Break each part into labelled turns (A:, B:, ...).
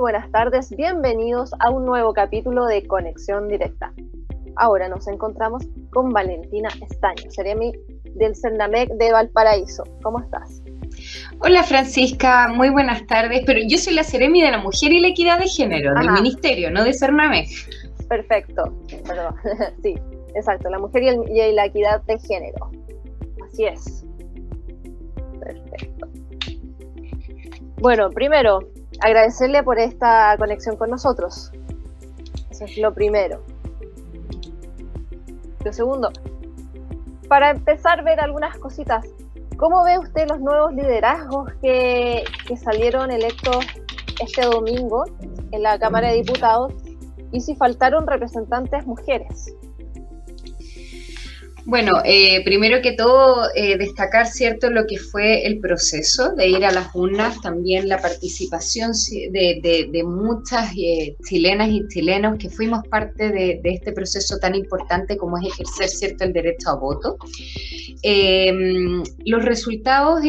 A: Buenas tardes. Bienvenidos a un nuevo capítulo de Conexión Directa. Ahora nos encontramos con Valentina Estaño, Seremi del Cernamec de Valparaíso. ¿Cómo estás?
B: Hola Francisca, muy buenas tardes. Pero yo soy la Seremi de la Mujer y la Equidad de Género, del Ministerio, no de Cernamec.
A: Perfecto, perdón. sí, exacto, la mujer y, y la equidad de género. Así es. Perfecto. Bueno, primero, agradecerle por esta conexión con nosotros. Eso es lo primero. Lo segundo, para empezar a ver algunas cositas, ¿cómo ve usted los nuevos liderazgos que, que salieron electos este domingo en la Cámara de Diputados y si faltaron representantes mujeres?
B: Bueno, eh, primero que todo, eh, destacar, ¿cierto?, lo que fue el proceso de ir a las urnas, también la participación de, muchas eh, chilenas y chilenos que fuimos parte de, este proceso tan importante como es ejercer, ¿cierto?, el derecho a voto. los resultados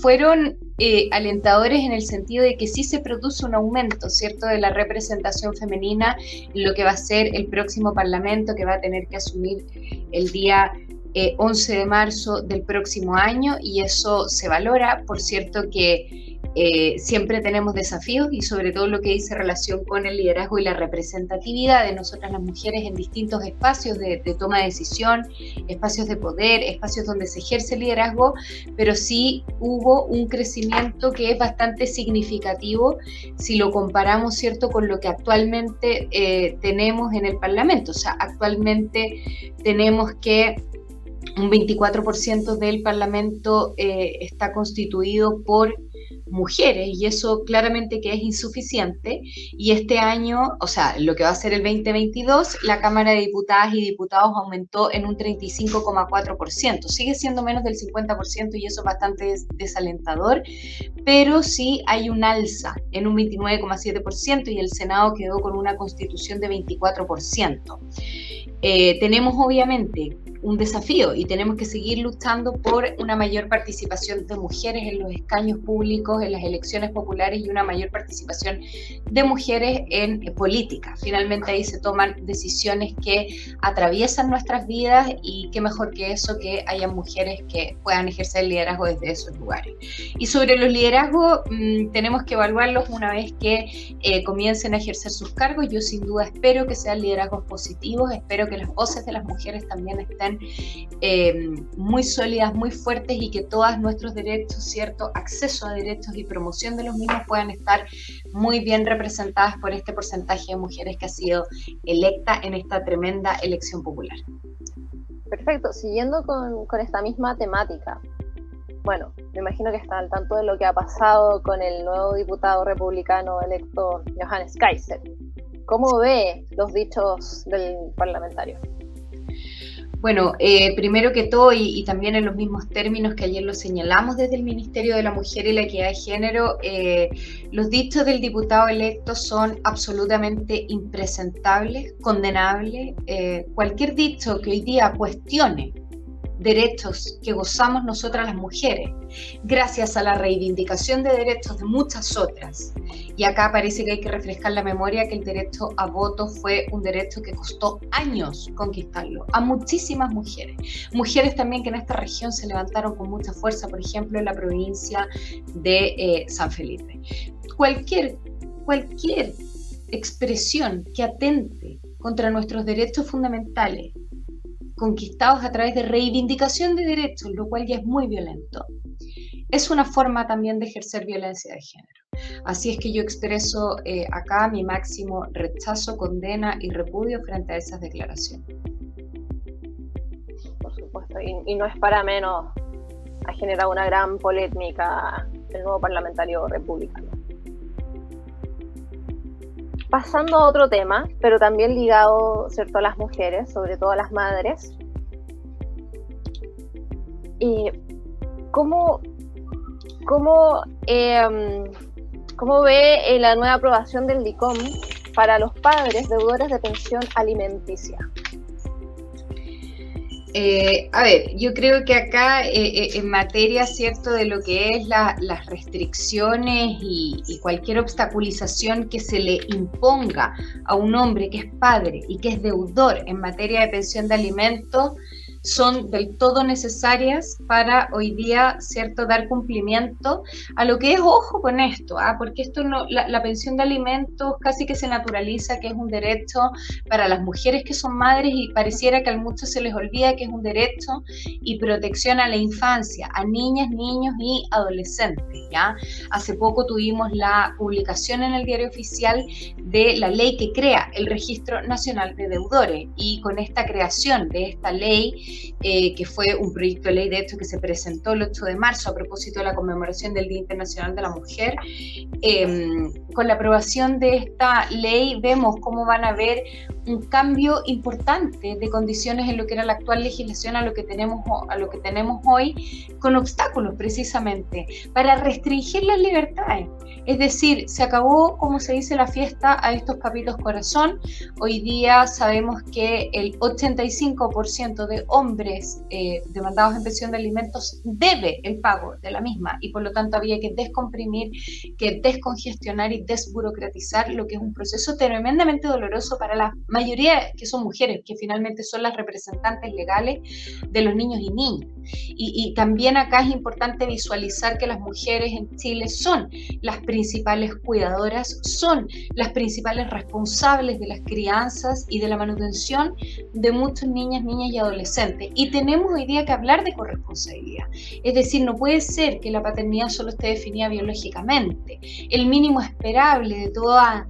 B: fueron eh, alentadores en el sentido de que sí se produce un aumento, ¿cierto?, de la representación femenina en lo que va a ser el próximo Parlamento que va a tener que asumir el día 11 eh, de marzo del próximo año y eso se valora, por cierto que eh, siempre tenemos desafíos y sobre todo lo que dice relación con el liderazgo y la representatividad de nosotras las mujeres en distintos espacios de, toma de decisión, espacios de poder, espacios donde se ejerce el liderazgo, pero sí hubo un crecimiento que es bastante significativo si lo comparamos, ¿cierto?, con lo que actualmente eh, tenemos en el Parlamento. O sea, actualmente tenemos que un 24% del Parlamento eh, está constituido por mujeres y eso claramente que es insuficiente. Y este año, o sea, lo que va a ser el 2022, la Cámara de Diputadas y Diputados aumentó en un 35,4%, sigue siendo menos del 50% y eso es bastante desalentador, pero sí hay un alza en un 29,7% y el Senado quedó con una constitución de 24%. Eh, tenemos obviamente un desafío y tenemos que seguir luchando por una mayor participación de mujeres en los escaños públicos, en las elecciones populares y una mayor participación de mujeres en política. Finalmente ahí se toman decisiones que atraviesan nuestras vidas y qué mejor que eso que haya mujeres que puedan ejercer el liderazgo desde esos lugares. Y sobre los liderazgos mm, tenemos que evaluarlos una vez que eh, comiencen a ejercer sus cargos. Yo sin duda espero que sean liderazgos positivos, espero que las voces de las mujeres también estén eh, muy sólidas, muy fuertes y que todos nuestros derechos, cierto, acceso a derechos y promoción de los mismos puedan estar muy bien representadas por este porcentaje de mujeres que ha sido electa en esta tremenda elección popular.
A: Perfecto, siguiendo con, con esta misma temática, bueno, me imagino que está al tanto de lo que ha pasado con el nuevo diputado republicano electo Johannes Kaiser. ¿Cómo ve los dichos del parlamentario?
B: Bueno, eh, primero que todo, y, también en los mismos términos que ayer lo señalamos desde el Ministerio de la Mujer y la Equidad de Género, eh, los dichos del diputado electo son absolutamente impresentables, condenables. Eh, cualquier dicho que hoy día cuestione derechos que gozamos nosotras las mujeres, gracias a la reivindicación de derechos de muchas otras. Y acá parece que hay que refrescar la memoria que el derecho a voto fue un derecho que costó años conquistarlo a muchísimas mujeres. Mujeres también que en esta región se levantaron con mucha fuerza, por ejemplo, en la provincia de eh, San Felipe. Cualquier, cualquier expresión que atente contra nuestros derechos fundamentales conquistados a través de reivindicación de derechos, lo cual ya es muy violento, es una forma también de ejercer violencia de género. Así es que yo expreso eh, acá mi máximo rechazo, condena y repudio frente a esas declaraciones.
A: Por supuesto, y, no es para menos, ha generado una gran polémica el nuevo parlamentario republicano. Pasando a otro tema, pero también ligado ¿cierto? a las mujeres, sobre todo a las madres. Y cómo, cómo, em, cómo ve eh, la nueva aprobación del DICOM para los padres deudores de pensión alimenticia.
B: Eh, a ver, yo creo que acá eh, eh, en materia, ¿cierto?, de lo que es las restricciones y, y, cualquier obstaculización que se le imponga a un hombre que es padre y que es deudor en materia de pensión de alimentos, son del todo necesarias para hoy día, ¿cierto?, dar cumplimiento a lo que es, ojo con esto, ¿ah? porque esto no, la, pensión de alimentos casi que se naturaliza que es un derecho para las mujeres que son madres y pareciera que a muchos se les olvida que es un derecho y protección a la infancia, a niñas, niños y adolescentes, ¿ya? Hace poco tuvimos la publicación en el diario oficial de la ley que crea el Registro Nacional de Deudores y con esta creación de esta ley eh, que fue un proyecto de ley de hecho que se presentó el 8 de marzo a propósito de la conmemoración del Día Internacional de la Mujer. Em, con la aprobación de esta ley vemos cómo van a haber un cambio importante de condiciones en lo que era la actual legislación a lo que tenemos, a lo que tenemos hoy, con obstáculos precisamente, para restringir las libertades. Es decir, se acabó, como se dice, la fiesta a estos papitos corazón. Hoy día sabemos que el 85% de hombres eh, demandados en pensión de alimentos debe el pago de la misma y por lo tanto había que descomprimir, que descongestionar y desburocratizar lo que es un proceso tremendamente doloroso para la mayoría que son mujeres, que finalmente son las representantes legales de los niños y niñas. Y, también acá es importante visualizar que las mujeres en Chile son las principales cuidadoras, son las principales responsables de las crianzas y de la manutención de muchas niñas, niñas y adolescentes. Y tenemos hoy día que hablar de corresponsabilidad. Es decir, no puede ser que la paternidad solo esté definida biológicamente. El mínimo esperable de toda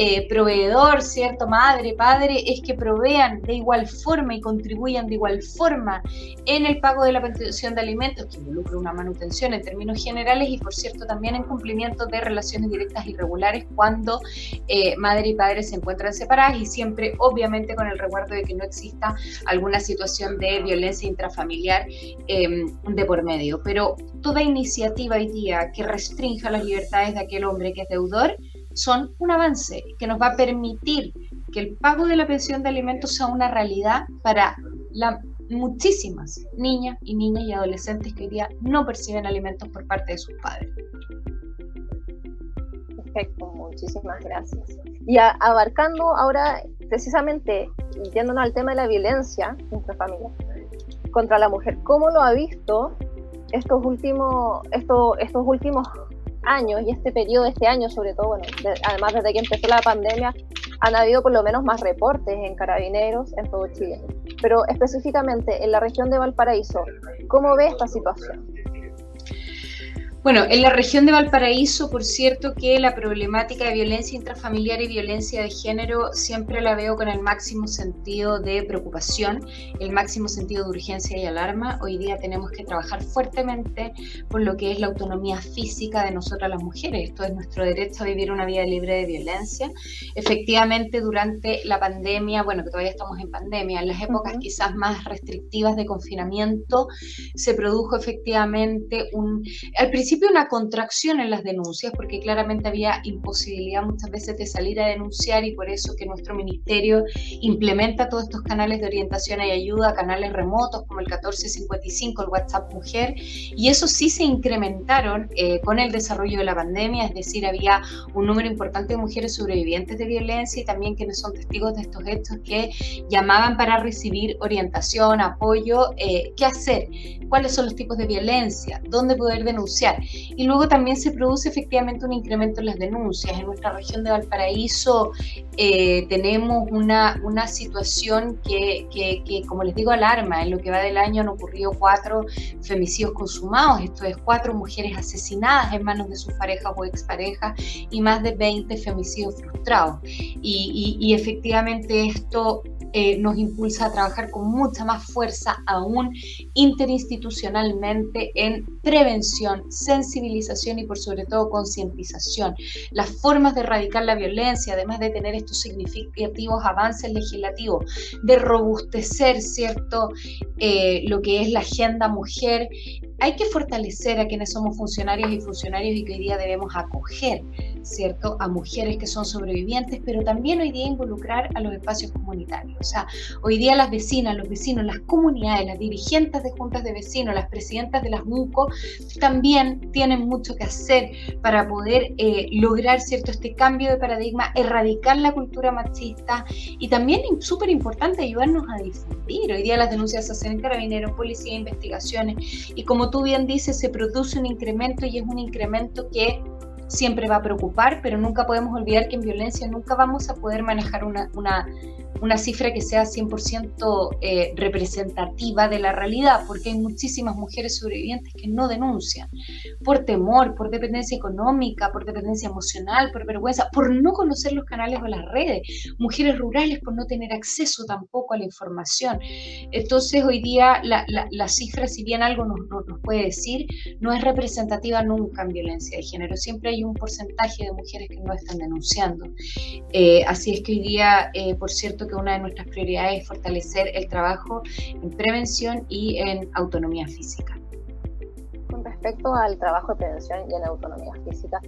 B: eh, proveedor, ¿cierto? Madre, padre, es que provean de igual forma y contribuyan de igual forma en el pago de la pensión de alimentos, que involucra una manutención en términos generales y, por cierto, también en cumplimiento de relaciones directas irregulares cuando eh, madre y padre se encuentran separadas y siempre, obviamente, con el recuerdo de que no exista alguna situación de violencia intrafamiliar em, de por medio. Pero toda iniciativa hoy día que restrinja las libertades de aquel hombre que es deudor, son un avance que nos va a permitir que el pago de la pensión de alimentos sea una realidad para las muchísimas niñas y niñas y adolescentes que hoy día no perciben alimentos por parte de sus padres.
A: Perfecto, muchísimas gracias. Y abarcando ahora precisamente, yéndonos al tema de la violencia intrafamiliar contra la mujer, ¿cómo lo ha visto estos últimos, estos, estos últimos años y este periodo, este año sobre todo, bueno, además desde que empezó la pandemia, han habido por lo menos más reportes en carabineros en todo Chile. Pero específicamente en la región de Valparaíso, ¿cómo ve esta situación?
B: Bueno, en la región de Valparaíso, por cierto, que la problemática de violencia intrafamiliar y violencia de género siempre la veo con el máximo sentido de preocupación, el máximo sentido de urgencia y alarma. Hoy día tenemos que trabajar fuertemente por lo que es la autonomía física de nosotras las mujeres. Esto es nuestro derecho a vivir una vida libre de violencia. Efectivamente, durante la pandemia, bueno, que todavía estamos en pandemia, en las épocas quizás más restrictivas de confinamiento, se produjo efectivamente un... Al principio una contracción en las denuncias, porque claramente había imposibilidad muchas veces de salir a denunciar y por eso que nuestro ministerio implementa todos estos canales de orientación y ayuda, canales remotos como el 1455, el WhatsApp Mujer, y eso sí se incrementaron eh, con el desarrollo de la pandemia, es decir, había un número importante de mujeres sobrevivientes de violencia y también quienes son testigos de estos hechos que llamaban para recibir orientación, apoyo, eh, qué hacer, cuáles son los tipos de violencia, dónde poder denunciar. Y luego también se produce efectivamente un incremento en las denuncias. En nuestra región de Valparaíso eh, tenemos una, una situación que, que, como les digo, alarma. En lo que va del año han ocurrido cuatro femicidios consumados, esto es cuatro mujeres asesinadas en manos de sus parejas o exparejas y más de 20 femicidios frustrados. y efectivamente esto eh, nos impulsa a trabajar con mucha más fuerza aún interinstitucionalmente en prevención, sensibilización y por sobre todo concientización. Las formas de erradicar la violencia, además de tener estos significativos avances legislativos, de robustecer, ¿cierto?, eh, lo que es la agenda mujer, hay que fortalecer a quienes somos funcionarios y funcionarios y que hoy día debemos acoger ¿cierto? A mujeres que son sobrevivientes, pero también hoy día involucrar a los espacios comunitarios. O sea, hoy día las vecinas, los vecinos, las comunidades, las dirigentes de juntas de vecinos, las presidentas de las MUCO, también tienen mucho que hacer para poder eh, lograr, ¿cierto?, este cambio de paradigma, erradicar la cultura machista y también, súper importante, ayudarnos a difundir. Hoy día las denuncias se hacen en carabineros, policía, investigaciones y como tú bien dices, se produce un incremento y es un incremento que siempre va a preocupar, pero nunca podemos olvidar que en violencia nunca vamos a poder manejar una, una, una cifra que sea 100% eh, representativa de la realidad, porque hay muchísimas mujeres sobrevivientes que no denuncian por temor, por dependencia económica, por dependencia emocional, por vergüenza, por no conocer los canales o las redes, mujeres rurales por no tener acceso tampoco a la información. Entonces hoy día la, la, cifra, si bien algo nos, nos, puede decir, no es representativa nunca en violencia de género, siempre hay un porcentaje de mujeres que no están denunciando. Eh, así es que hoy día, eh, por cierto, que una de nuestras prioridades es fortalecer el trabajo en prevención y en autonomía física.
A: Con respecto al trabajo de prevención y en autonomía física,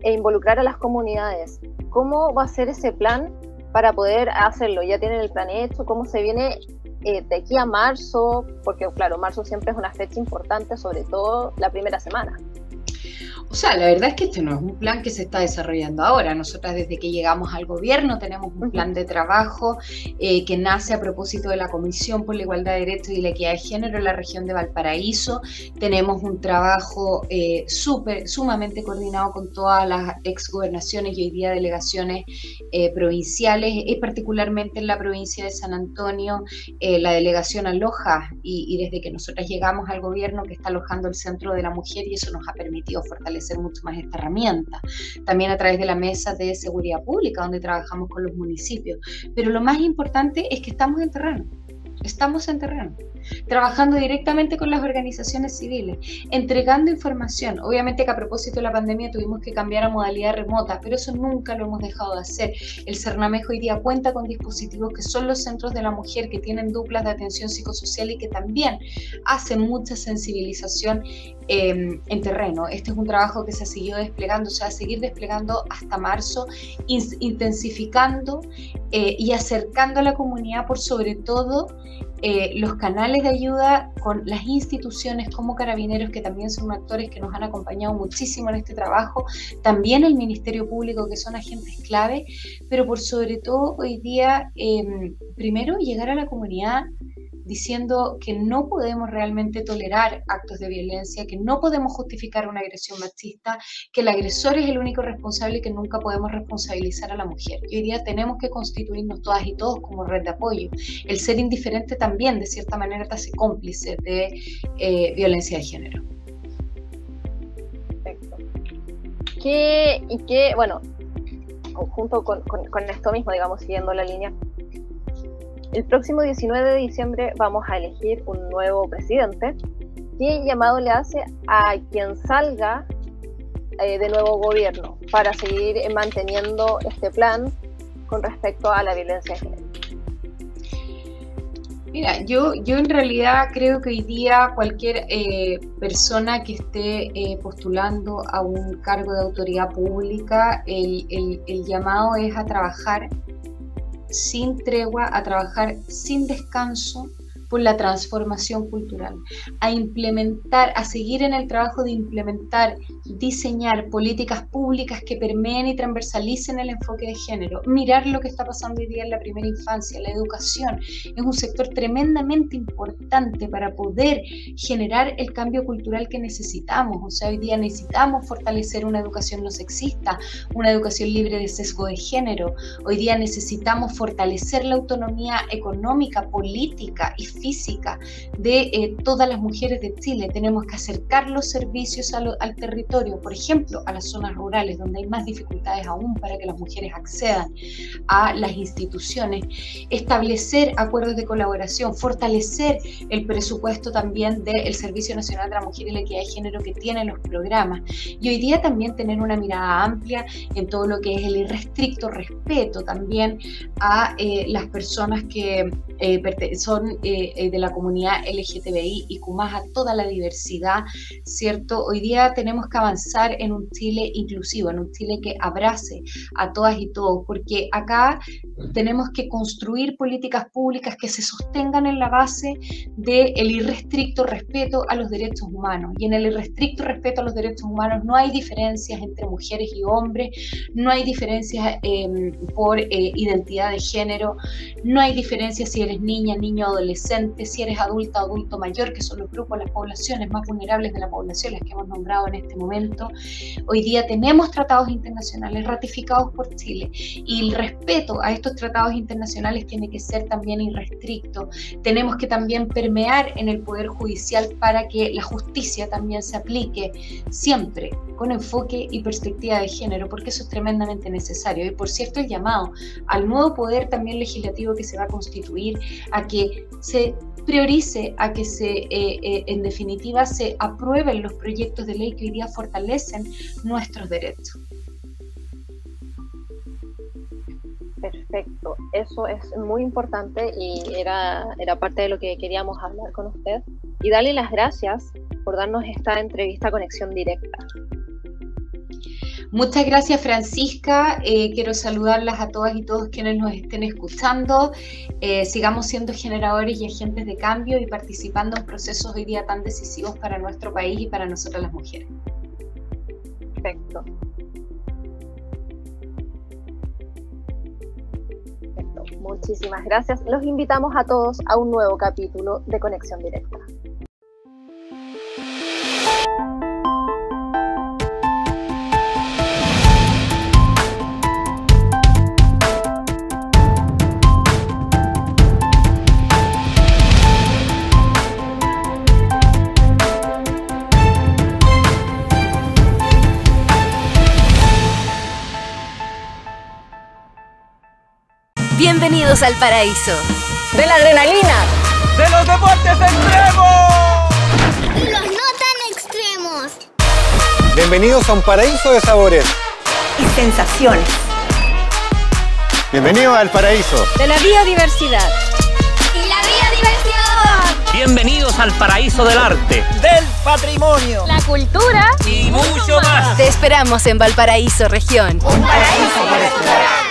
A: e involucrar a las comunidades, ¿cómo va a ser ese plan para poder hacerlo? ¿Ya tienen el plan hecho? ¿Cómo se viene eh, de aquí a marzo? Porque claro, marzo siempre es una fecha importante, sobre todo la primera semana.
B: O sea, la verdad es que este no es un plan que se está desarrollando ahora. Nosotras desde que llegamos al gobierno tenemos un plan de trabajo eh, que nace a propósito de la Comisión por la Igualdad de Derechos y la Equidad de Género en la región de Valparaíso. Tenemos un trabajo eh, súper, sumamente coordinado con todas las exgobernaciones y hoy día delegaciones eh, provinciales, y particularmente en la provincia de San Antonio, la delegación aloja y, y desde que nosotras llegamos al gobierno que está alojando el Centro de la Mujer y eso nos ha permitido fortalecer ser mucho más esta herramienta. También a través de la mesa de seguridad pública, donde trabajamos con los municipios. Pero lo más importante es que estamos en terreno. Estamos en terreno, trabajando directamente con las organizaciones civiles, entregando información. Obviamente que a propósito de la pandemia tuvimos que cambiar a modalidad remota, pero eso nunca lo hemos dejado de hacer. El Cernamejo hoy día cuenta con dispositivos que son los centros de la mujer, que tienen duplas de atención psicosocial y que también hacen mucha sensibilización em, en terreno. Este es un trabajo que se ha seguido desplegando, se va a seguir desplegando hasta marzo, intensificando eh, y acercando a la comunidad por sobre todo eh, los canales de ayuda con las instituciones como Carabineros, que también son actores que nos han acompañado muchísimo en este trabajo, también el Ministerio Público, que son agentes clave, pero por sobre todo hoy día, em, primero llegar a la comunidad diciendo que no podemos realmente tolerar actos de violencia, que no podemos justificar una agresión machista, que el agresor es el único responsable y que nunca podemos responsabilizar a la mujer. Y hoy día tenemos que constituirnos todas y todos como red de apoyo. El ser indiferente también, de cierta manera, te hace cómplice de eh, violencia de género.
A: Perfecto. ¿Qué, y qué, bueno, junto con, con esto mismo, digamos, siguiendo la línea, el próximo 19 de diciembre vamos a elegir un nuevo presidente. ¿Qué llamado le hace a quien salga eh, de nuevo gobierno para seguir manteniendo este plan con respecto a la violencia de género?
B: Mira, yo, yo en realidad creo que hoy día cualquier eh, persona que esté eh, postulando a un cargo de autoridad pública, el, el llamado es a trabajar sin tregua, a trabajar sin descanso por la transformación cultural, a implementar, a seguir en el trabajo de implementar, diseñar políticas públicas que permeen y transversalicen el enfoque de género, mirar lo que está pasando hoy día en la primera infancia, la educación, es un sector tremendamente importante para poder generar el cambio cultural que necesitamos, o sea, hoy día necesitamos fortalecer una educación no sexista, una educación libre de sesgo de género, hoy día necesitamos fortalecer la autonomía económica, política y física de eh, todas las mujeres de Chile. Tenemos que acercar los servicios al territorio, por ejemplo, a las zonas rurales, donde hay más dificultades aún para que las mujeres accedan a las instituciones, establecer acuerdos de colaboración, fortalecer el presupuesto también del Servicio Nacional de la Mujer y la Equidad de Género que tienen los programas. Y hoy día también tener una mirada amplia en todo lo que es el irrestricto respeto también a eh, las personas que eh, son eh, de la comunidad LGTBI y más a toda la diversidad, ¿cierto? Hoy día tenemos que avanzar en un Chile inclusivo, en un Chile que abrace a todas y todos, porque acá tenemos que construir políticas públicas que se sostengan en la base del irrestricto respeto a los derechos humanos. Y en el irrestricto respeto a los derechos humanos no hay diferencias entre mujeres y hombres, no hay diferencias em, por eh, identidad de género, no hay diferencias si eres niña, niño, adolescente, si eres adulta, adulto mayor, que son los grupos, las poblaciones más vulnerables de la población, las que hemos nombrado en este momento. Hoy día tenemos tratados internacionales ratificados por Chile y el respeto a estos tratados internacionales tiene que ser también irrestricto. Tenemos que también permear en el Poder Judicial para que la justicia también se aplique siempre con enfoque y perspectiva de género, porque eso es tremendamente necesario. Y por cierto, el llamado al nuevo poder también legislativo que se va a constituir, a que se priorice, a que se, eh, eh, en definitiva, se aprueben los proyectos de ley que hoy día fortalecen nuestros derechos.
A: Perfecto, eso es muy importante y era, era parte de lo que queríamos hablar con usted. Y darle las gracias por darnos esta entrevista Conexión Directa.
B: Muchas gracias Francisca, eh, quiero saludarlas a todas y todos quienes nos estén escuchando. Eh, sigamos siendo generadores y agentes de cambio y participando en procesos hoy día tan decisivos para nuestro país y para nosotras las mujeres.
A: Perfecto. Muchísimas gracias. Los invitamos a todos a un nuevo capítulo de Conexión Directa.
C: Bienvenidos al paraíso.
D: De la adrenalina.
E: De los deportes extremos.
F: Y los no tan extremos.
G: Bienvenidos a un paraíso de sabores.
D: Y sensaciones.
G: Bienvenidos al paraíso.
D: De la biodiversidad.
F: Y la biodiversidad.
E: Bienvenidos al paraíso del arte.
H: Del patrimonio.
F: La cultura.
E: Y mucho más.
C: Te esperamos en Valparaíso, región.
F: Un paraíso explorar.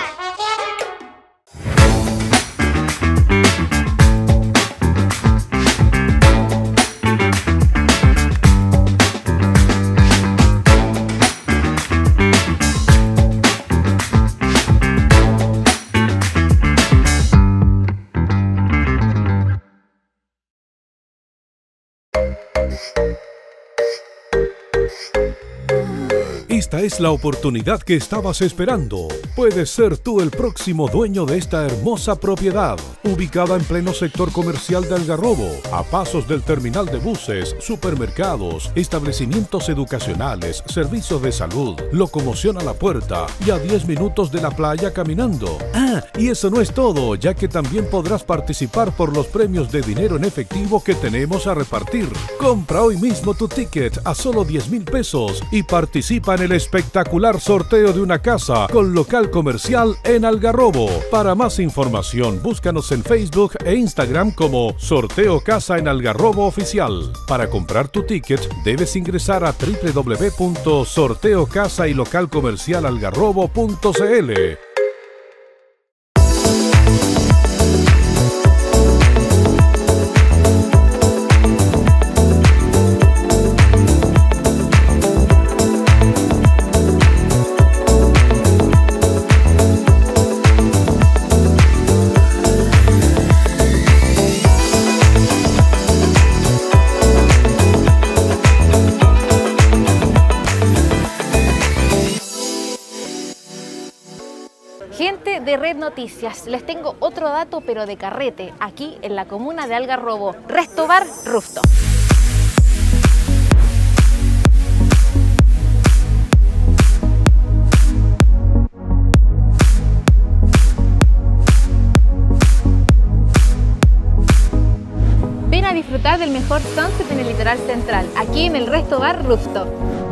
I: Es la oportunidad que estabas esperando. Puedes ser tú el próximo dueño de esta hermosa propiedad, ubicada en pleno sector comercial de Algarrobo, a pasos del terminal de buses, supermercados, establecimientos educacionales, servicios de salud, locomoción a la puerta y a 10 minutos de la playa caminando. Ah, y eso no es todo, ya que también podrás participar por los premios de dinero en efectivo que tenemos a repartir. Compra hoy mismo tu ticket a solo 10 mil pesos y participa en el espectacular sorteo de una casa con local comercial en Algarrobo. Para más información, búscanos en Facebook e Instagram como Sorteo Casa en Algarrobo Oficial. Para comprar tu ticket, debes ingresar a www.sorteocasa
J: Les tengo otro dato, pero de carrete, aquí en la comuna de Algarrobo, Restobar Rufto. Ven a disfrutar del mejor sunset en el litoral central, aquí en el Resto Bar Rooftop.